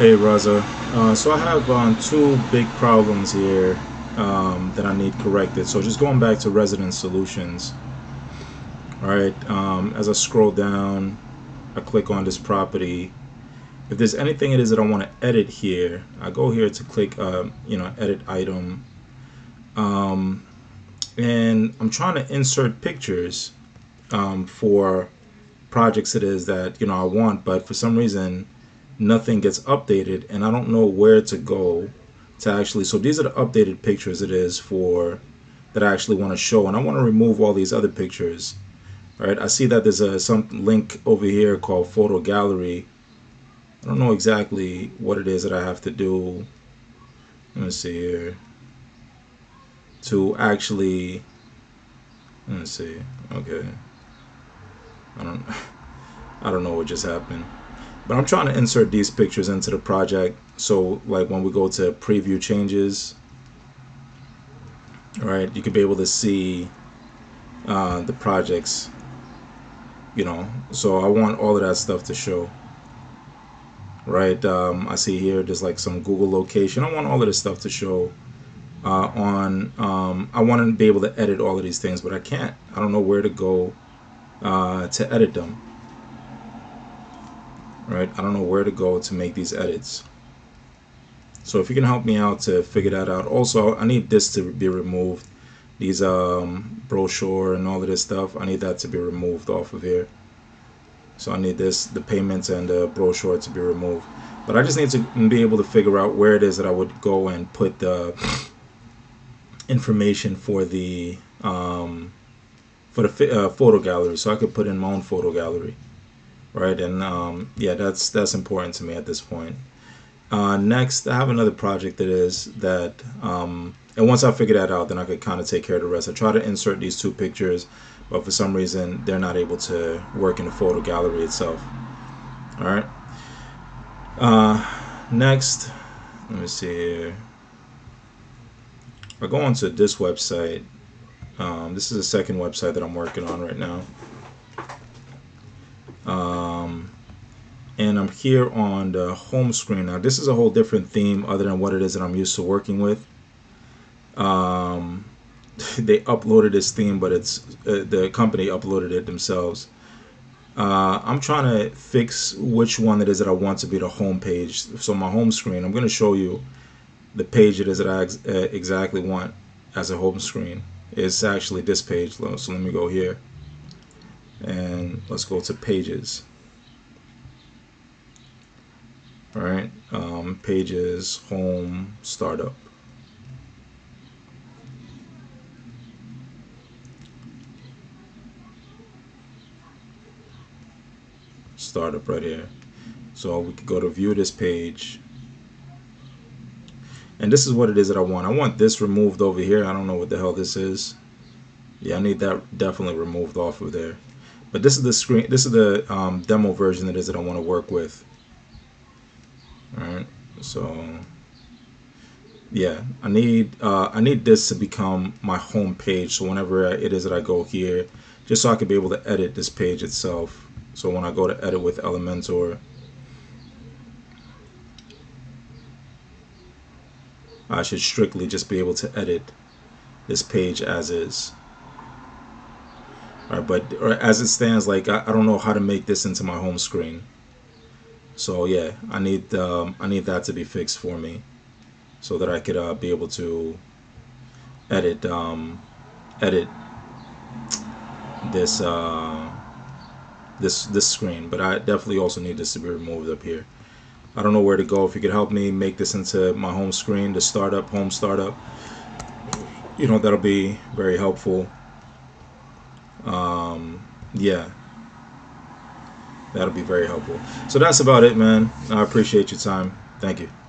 Hey Raza, uh, so I have um, two big problems here um, that I need corrected. So just going back to Resident Solutions. All right, um, as I scroll down, I click on this property. If there's anything it is that I want to edit here, I go here to click, uh, you know, edit item. Um, and I'm trying to insert pictures um, for projects it is that, you know, I want, but for some reason, nothing gets updated and I don't know where to go to actually so these are the updated pictures it is for that I actually want to show and I want to remove all these other pictures right? I see that there's a some link over here called photo gallery. I don't know exactly what it is that I have to do. Let me see here. To actually let me see okay. I don't I don't know what just happened but I'm trying to insert these pictures into the project. So like when we go to preview changes, right, you could be able to see uh, the projects, you know, so I want all of that stuff to show. Right, um, I see here there's like some Google location. I want all of this stuff to show uh, on. Um, I want to be able to edit all of these things, but I can't. I don't know where to go uh, to edit them right? I don't know where to go to make these edits. So if you can help me out to figure that out. Also, I need this to be removed. These um, brochure and all of this stuff, I need that to be removed off of here. So I need this, the payments and the brochure to be removed. But I just need to be able to figure out where it is that I would go and put the information for the um, for the uh, photo gallery. So I could put in my own photo gallery right? And um, yeah, that's that's important to me at this point. Uh, next, I have another project that is that, um, and once I figure that out, then I could kind of take care of the rest. I try to insert these two pictures, but for some reason they're not able to work in the photo gallery itself. All right. Uh, next, let me see here. I go onto this website. Um, this is the second website that I'm working on right now. Um, and I'm here on the home screen. Now this is a whole different theme other than what it is that I'm used to working with. Um, they uploaded this theme, but it's uh, the company uploaded it themselves. Uh, I'm trying to fix which one it is that I want to be the home page. So my home screen, I'm going to show you the page it is that I ex uh, exactly want as a home screen. It's actually this page. So let me go here and let's go to pages all right um, pages home startup. Startup right here. So we could go to view this page. And this is what it is that I want. I want this removed over here. I don't know what the hell this is. Yeah I need that definitely removed off of there. But this is the screen. This is the um, demo version that is that I want to work with. All. So yeah, I need uh, I need this to become my home page. So whenever it is that I go here, just so I can be able to edit this page itself. So when I go to edit with Elementor, I should strictly just be able to edit this page as is. Right, but as it stands, like I, I, don't know how to make this into my home screen. So yeah, I need um, I need that to be fixed for me, so that I could uh, be able to edit um, edit this uh, this this screen. But I definitely also need this to be removed up here. I don't know where to go. If you could help me make this into my home screen, the startup home startup, you know that'll be very helpful um, yeah that'll be very helpful. So that's about it man. I appreciate your time. Thank you